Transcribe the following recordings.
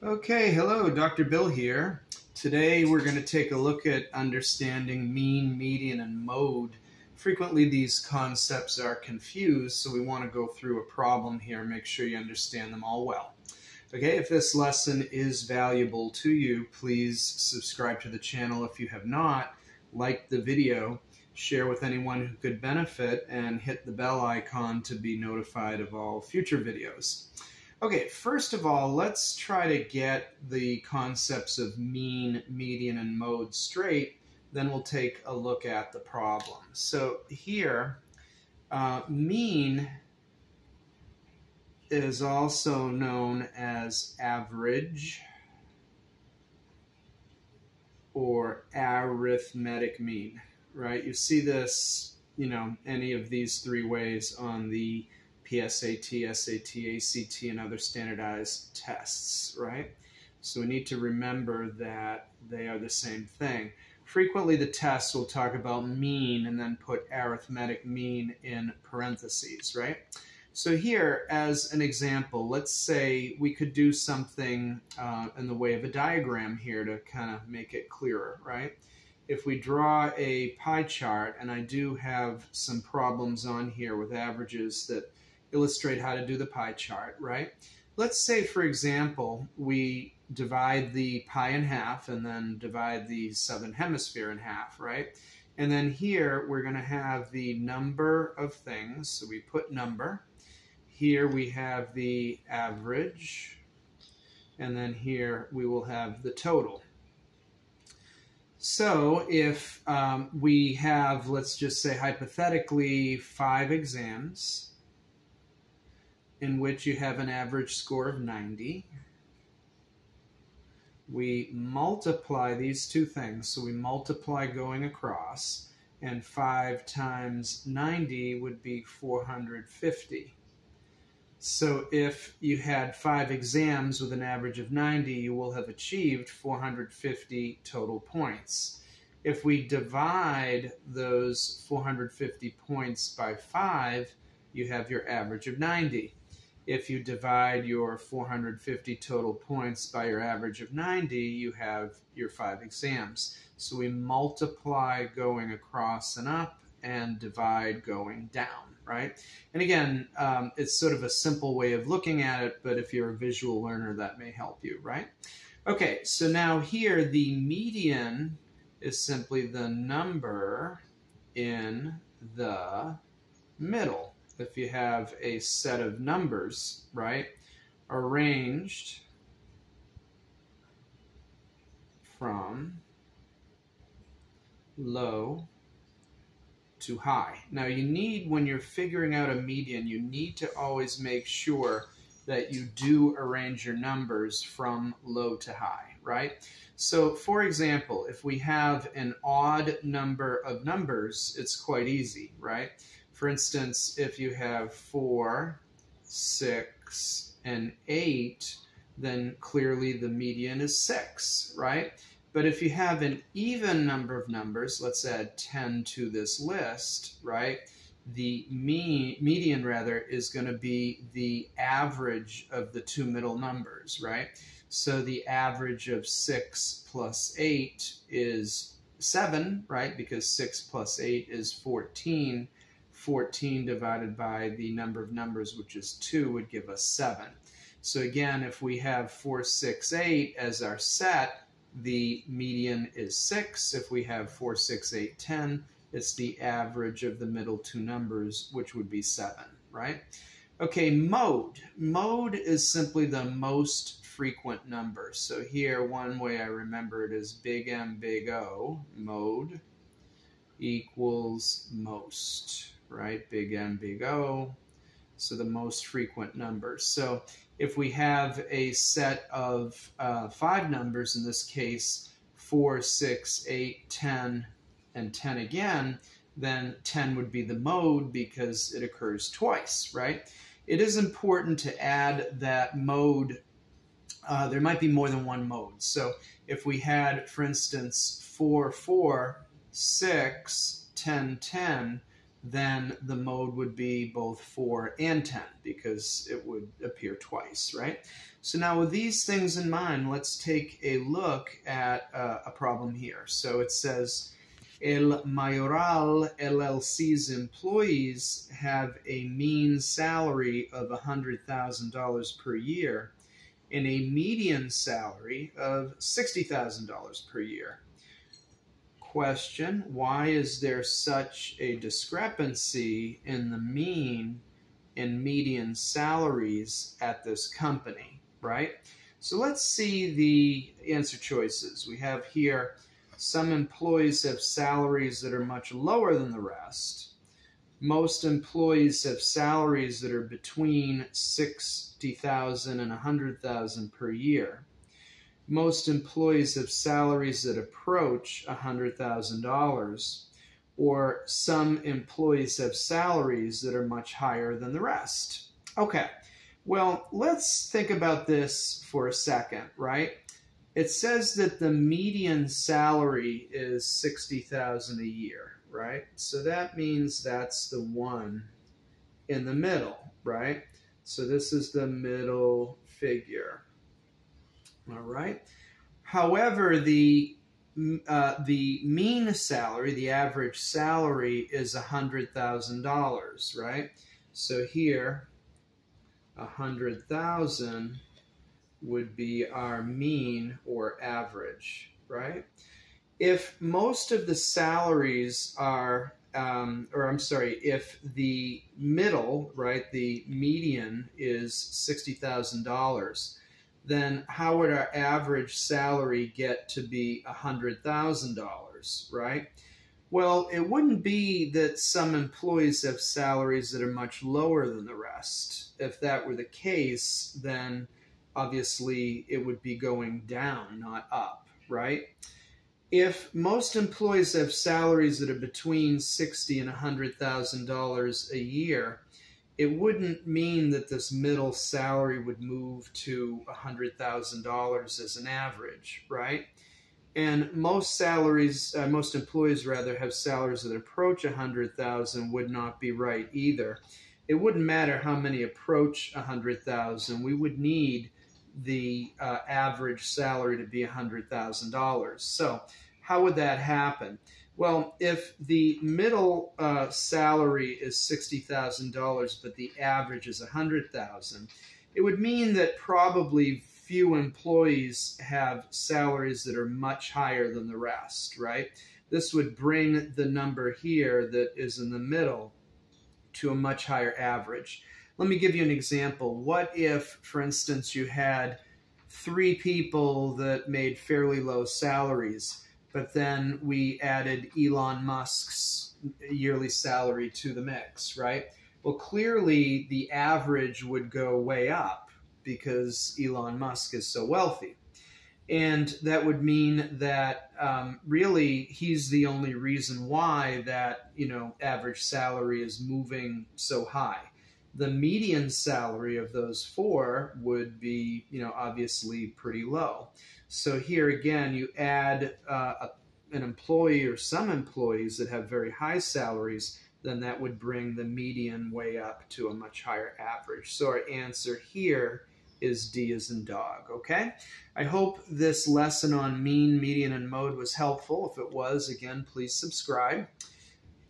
Okay, hello, Dr. Bill here. Today we're going to take a look at understanding mean, median, and mode. Frequently these concepts are confused, so we want to go through a problem here and make sure you understand them all well. Okay, if this lesson is valuable to you, please subscribe to the channel if you have not, like the video, share with anyone who could benefit, and hit the bell icon to be notified of all future videos. Okay, first of all, let's try to get the concepts of mean, median, and mode straight. Then we'll take a look at the problem. So here, uh, mean is also known as average or arithmetic mean, right? You see this, you know, any of these three ways on the PSAT, SAT, ACT, and other standardized tests, right? So we need to remember that they are the same thing. Frequently, the tests will talk about mean and then put arithmetic mean in parentheses, right? So here, as an example, let's say we could do something uh, in the way of a diagram here to kind of make it clearer, right? If we draw a pie chart, and I do have some problems on here with averages that illustrate how to do the pie chart, right? Let's say, for example, we divide the pie in half and then divide the southern hemisphere in half, right? And then here we're going to have the number of things. So we put number. Here we have the average. And then here we will have the total. So if um, we have, let's just say hypothetically, five exams, in which you have an average score of 90. We multiply these two things. So we multiply going across, and 5 times 90 would be 450. So if you had five exams with an average of 90, you will have achieved 450 total points. If we divide those 450 points by 5, you have your average of 90 if you divide your 450 total points by your average of 90, you have your five exams. So we multiply going across and up and divide going down, right? And again, um, it's sort of a simple way of looking at it, but if you're a visual learner, that may help you, right? Okay, so now here the median is simply the number in the middle if you have a set of numbers, right, arranged from low to high. Now you need, when you're figuring out a median, you need to always make sure that you do arrange your numbers from low to high, right? So for example, if we have an odd number of numbers, it's quite easy, right? For instance, if you have 4, 6, and 8, then clearly the median is 6, right? But if you have an even number of numbers, let's add 10 to this list, right? The mean, median, rather, is going to be the average of the two middle numbers, right? So the average of 6 plus 8 is 7, right? Because 6 plus 8 is 14. 14 divided by the number of numbers, which is 2, would give us 7. So again, if we have 4, 6, 8 as our set, the median is 6. If we have 4, 6, 8, 10, it's the average of the middle two numbers, which would be 7, right? Okay, mode. Mode is simply the most frequent number. So here, one way I remember it is big M, big O, mode, equals most right? Big M, big O. So the most frequent numbers. So if we have a set of uh, five numbers, in this case, 4, 6, 8, 10, and 10 again, then 10 would be the mode because it occurs twice, right? It is important to add that mode. Uh, there might be more than one mode. So if we had, for instance, 4, 4, 6, 10, 10, then the mode would be both 4 and 10 because it would appear twice, right? So now with these things in mind, let's take a look at uh, a problem here. So it says El Mayoral LLC's employees have a mean salary of $100,000 per year and a median salary of $60,000 per year. Question, why is there such a discrepancy in the mean and median salaries at this company, right? So let's see the answer choices. We have here some employees have salaries that are much lower than the rest. Most employees have salaries that are between 60,000 and 100,000 per year. Most employees have salaries that approach $100,000 or some employees have salaries that are much higher than the rest. Okay. Well, let's think about this for a second, right? it says that the median salary is 60,000 a year, right? So that means that's the one in the middle, right? So this is the middle figure. All right. However, the uh, the mean salary, the average salary is $100,000, right? So here, 100,000 would be our mean or average, right? If most of the salaries are, um, or I'm sorry, if the middle, right, the median is $60,000, then how would our average salary get to be $100,000, right? Well, it wouldn't be that some employees have salaries that are much lower than the rest. If that were the case, then obviously it would be going down, not up, right? If most employees have salaries that are between sixty and hundred thousand dollars a year, it wouldn't mean that this middle salary would move to hundred thousand dollars as an average, right? And most salaries, uh, most employees rather, have salaries that approach a hundred thousand would not be right either. It wouldn't matter how many approach a hundred thousand. We would need the uh, average salary to be $100,000. So, how would that happen? Well, if the middle uh, salary is $60,000 but the average is $100,000, it would mean that probably few employees have salaries that are much higher than the rest, right? This would bring the number here that is in the middle to a much higher average. Let me give you an example. What if, for instance, you had three people that made fairly low salaries, but then we added Elon Musk's yearly salary to the mix, right? Well, clearly the average would go way up because Elon Musk is so wealthy. And that would mean that um, really he's the only reason why that, you know, average salary is moving so high the median salary of those four would be, you know, obviously pretty low. So here again, you add uh, a, an employee or some employees that have very high salaries, then that would bring the median way up to a much higher average. So our answer here is D as in dog, okay? I hope this lesson on mean, median, and mode was helpful. If it was, again, please subscribe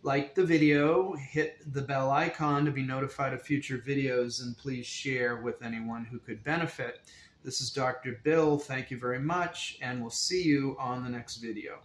like the video, hit the bell icon to be notified of future videos, and please share with anyone who could benefit. This is Dr. Bill. Thank you very much, and we'll see you on the next video.